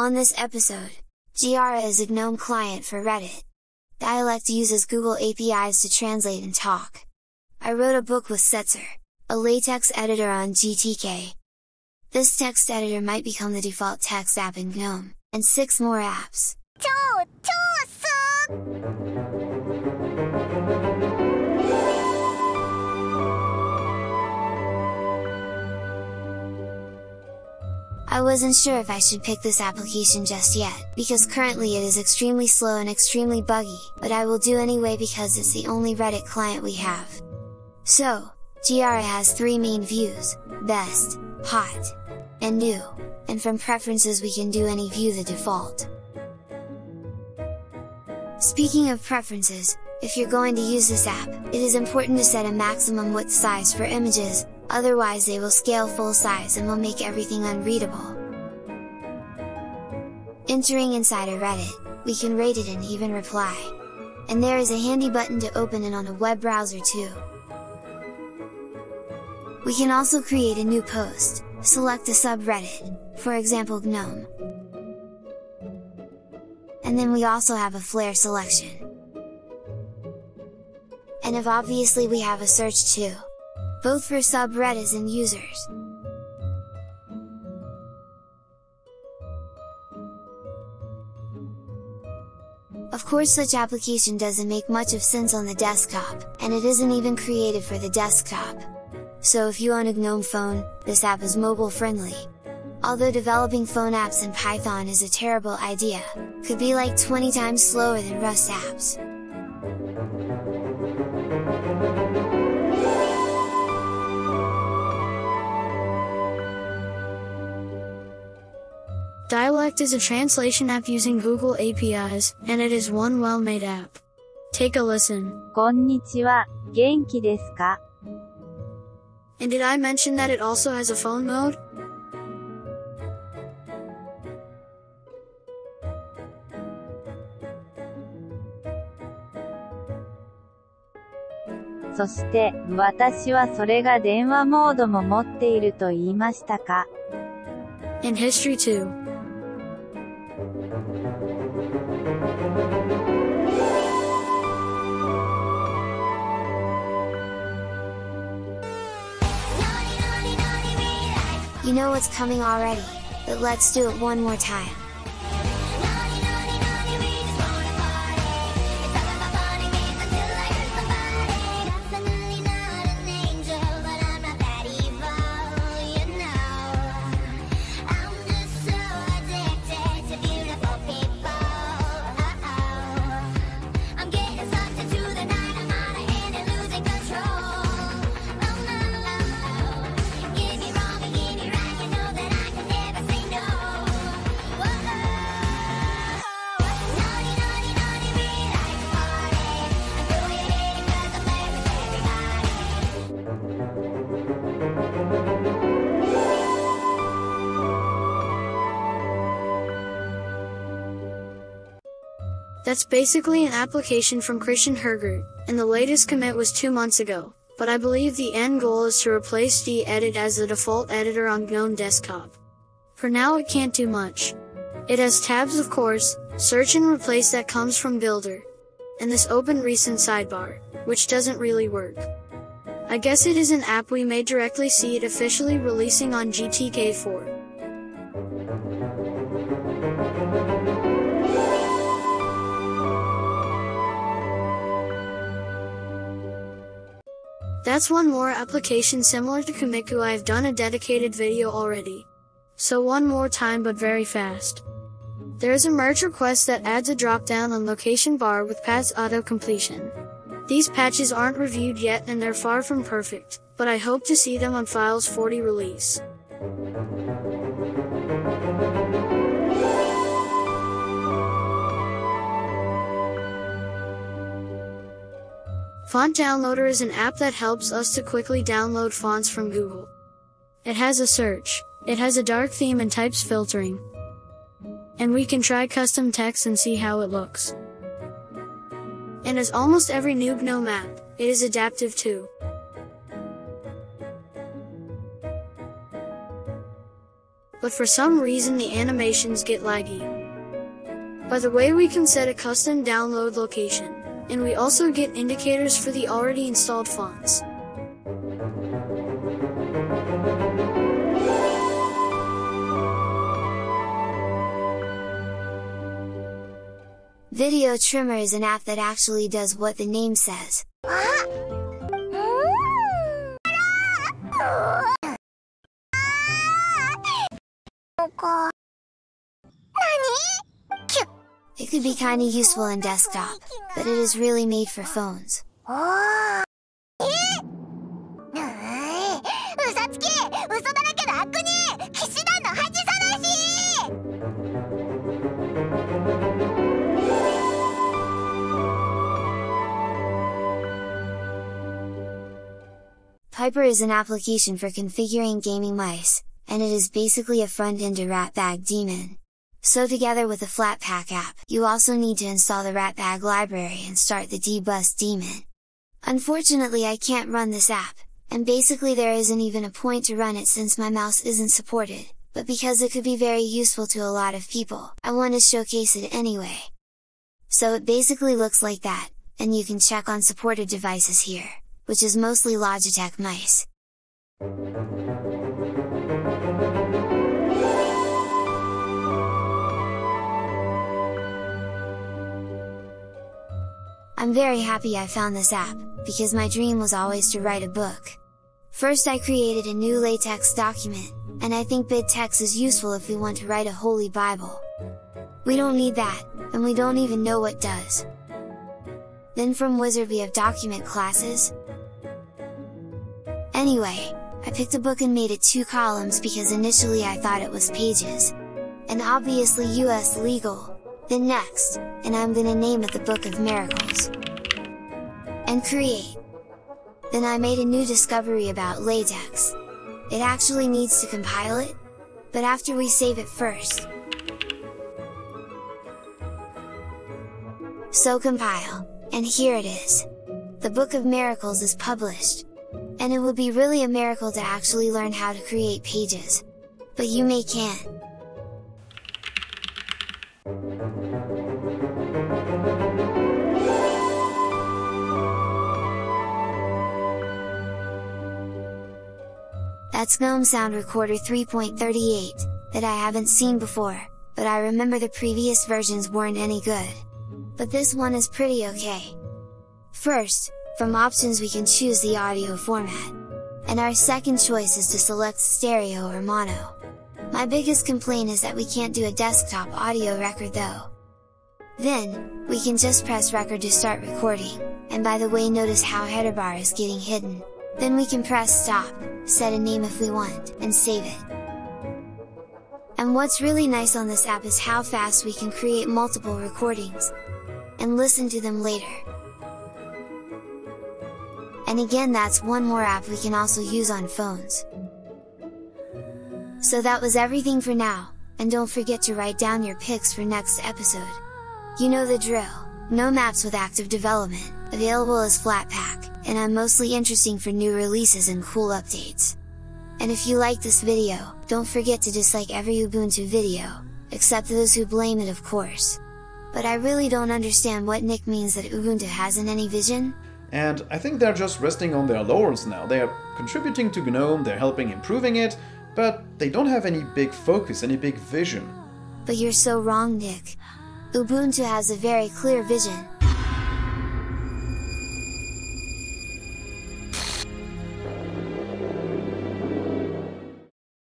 On this episode, Giara is a GNOME client for Reddit. Dialect uses Google APIs to translate and talk. I wrote a book with Setzer, a latex editor on GTK. This text editor might become the default text app in GNOME, and 6 more apps. I wasn't sure if I should pick this application just yet, because currently it is extremely slow and extremely buggy, but I will do anyway because it's the only Reddit client we have. So, Giara has three main views, best, hot, and new, and from preferences we can do any view the default. Speaking of preferences, if you're going to use this app, it is important to set a maximum width size for images, otherwise they will scale full size and will make everything unreadable. Entering inside a Reddit, we can rate it and even reply. And there is a handy button to open it on a web browser too. We can also create a new post, select a subreddit, for example GNOME. And then we also have a Flair selection. And if obviously we have a search too both for subreddits and users. Of course such application doesn't make much of sense on the desktop, and it isn't even created for the desktop. So if you own a GNOME phone, this app is mobile friendly. Although developing phone apps in Python is a terrible idea, could be like 20 times slower than Rust apps. Dialect is a translation app using Google APIs, and it is one well-made app. Take a listen. こんにちは、元気ですか And did I mention that it also has a phone mode? そして、私はそれが電話モードも持っていると言いましたか And history too. You know what's coming already, but let's do it one more time. That's basically an application from Christian Hergert, and the latest commit was two months ago, but I believe the end goal is to replace gedit as the default editor on GNOME desktop. For now it can't do much. It has tabs of course, search and replace that comes from Builder, and this open recent sidebar, which doesn't really work. I guess it is an app we may directly see it officially releasing on GTK4. That's one more application similar to Komikku I've done a dedicated video already. So one more time but very fast. There is a merge request that adds a drop-down on location bar with paths auto completion. These patches aren't reviewed yet and they're far from perfect, but I hope to see them on Files 40 release. Font Downloader is an app that helps us to quickly download fonts from Google. It has a search, it has a dark theme and types filtering. And we can try custom text and see how it looks. And as almost every new GNOME app, it is adaptive too. but for some reason the animations get laggy. By the way we can set a custom download location, and we also get indicators for the already installed fonts. Video Trimmer is an app that actually does what the name says. It could be kinda useful in desktop, but it is really made for phones. Piper is an application for configuring gaming mice, and it is basically a front end to Ratbag daemon. So together with the Flatpak app, you also need to install the Ratbag library and start the dbus daemon. Unfortunately I can't run this app, and basically there isn't even a point to run it since my mouse isn't supported, but because it could be very useful to a lot of people, I want to showcase it anyway. So it basically looks like that, and you can check on supported devices here which is mostly Logitech mice. I'm very happy I found this app, because my dream was always to write a book. First I created a new latex document, and I think BibTeX is useful if we want to write a holy bible. We don't need that, and we don't even know what does. Then from Wizard we have document classes, Anyway, I picked a book and made it two columns because initially I thought it was pages. And obviously US legal, then next, and I'm gonna name it the Book of Miracles. And create. Then I made a new discovery about latex. It actually needs to compile it, but after we save it first. So compile, and here it is. The Book of Miracles is published, and it would be really a miracle to actually learn how to create pages. But you may can. That's GNOME Sound Recorder 3.38, that I haven't seen before, but I remember the previous versions weren't any good. But this one is pretty okay. First, from options we can choose the audio format. And our second choice is to select stereo or mono. My biggest complaint is that we can't do a desktop audio record though. Then, we can just press record to start recording, and by the way notice how header bar is getting hidden. Then we can press stop, set a name if we want, and save it. And what's really nice on this app is how fast we can create multiple recordings, and listen to them later. And again that's one more app we can also use on phones. So that was everything for now, and don't forget to write down your picks for next episode. You know the drill, no maps with active development, available as Flatpak, and I'm mostly interesting for new releases and cool updates. And if you like this video, don't forget to dislike every Ubuntu video, except those who blame it of course. But I really don't understand what Nick means that Ubuntu hasn't any vision, and I think they're just resting on their laurels now. They are contributing to GNOME, they're helping improving it, but they don't have any big focus, any big vision. But you're so wrong, Nick. Ubuntu has a very clear vision,